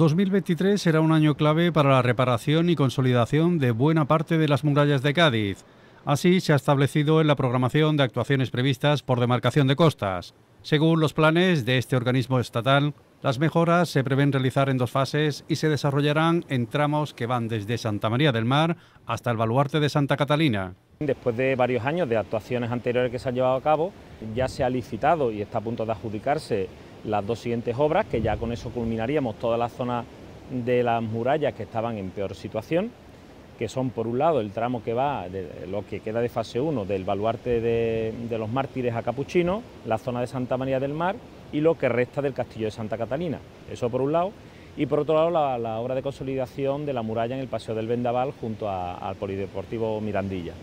2023 será un año clave para la reparación y consolidación de buena parte de las murallas de Cádiz. Así se ha establecido en la programación de actuaciones previstas por demarcación de costas. Según los planes de este organismo estatal, las mejoras se prevén realizar en dos fases y se desarrollarán en tramos que van desde Santa María del Mar hasta el baluarte de Santa Catalina. Después de varios años de actuaciones anteriores que se han llevado a cabo, ya se ha licitado y está a punto de adjudicarse las dos siguientes obras, que ya con eso culminaríamos toda la zona de las murallas que estaban en peor situación que son por un lado el tramo que va, de lo que queda de fase 1 del baluarte de, los mártires a Capuchino, la zona de Santa María del Mar y lo que resta del castillo de Santa Catalina. Eso por un lado. Y por otro lado la, obra de consolidación de la muralla en el Paseo del Vendaval junto al Polideportivo Mirandilla.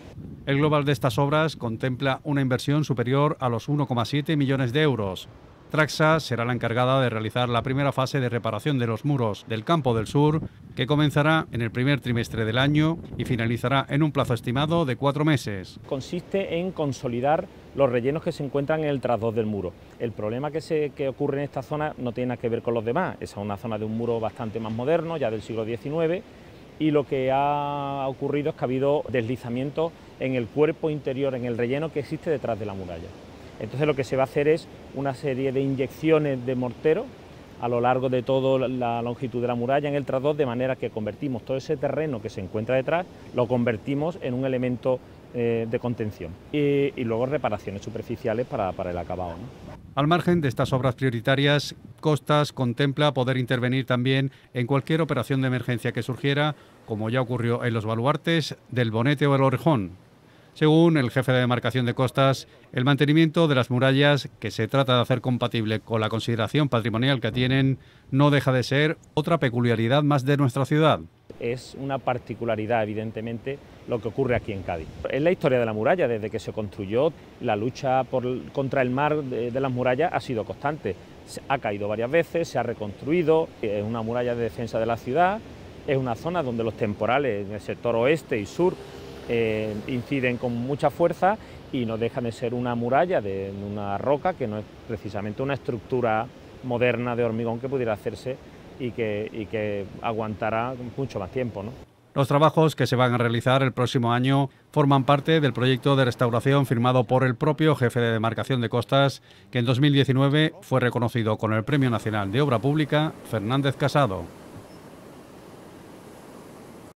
El global de estas obras contempla una inversión superior a los 1,7 millones de euros. Traxa será la encargada de realizar la primera fase de reparación de los muros del Campo del Sur, que comenzará en el primer trimestre del año y finalizará en un plazo estimado de cuatro meses. Consiste en consolidar los rellenos que se encuentran en el trasdos del muro. El problema que, se, que ocurre en esta zona no tiene nada que ver con los demás, es una zona de un muro bastante más moderno, ya del siglo XIX, y lo que ha ocurrido es que ha habido deslizamientos en el cuerpo interior, en el relleno que existe detrás de la muralla. Entonces lo que se va a hacer es una serie de inyecciones de mortero a lo largo de toda la longitud de la muralla en el trasdos, de manera que convertimos todo ese terreno que se encuentra detrás, lo convertimos en un elemento eh, de contención y, luego reparaciones superficiales para, el acabado. Al margen de estas obras prioritarias, Costas contempla poder intervenir también en cualquier operación de emergencia que surgiera, como ya ocurrió en los baluartes del Bonete o el Orejón. Según el jefe de demarcación de costas, el mantenimiento de las murallas, que se trata de hacer compatible con la consideración patrimonial que tienen, no deja de ser otra peculiaridad más de nuestra ciudad. Es una particularidad, evidentemente, lo que ocurre aquí en Cádiz. Es la historia de la muralla, desde que se construyó, la lucha contra el mar de, de las murallas ha sido constante. ha caído varias veces, se ha reconstruido, es una muralla de defensa de la ciudad, es una zona donde los temporales en el sector oeste y sur eh, inciden con mucha fuerza y no dejan de ser una muralla de una roca que no es precisamente una estructura moderna de hormigón que pudiera hacerse y que, y que aguantará mucho más tiempo. Los trabajos que se van a realizar el próximo año forman parte del proyecto de restauración firmado por el propio jefe de demarcación de costas, que en 2019 fue reconocido con el Premio Nacional de Obra Pública Fernández Casado.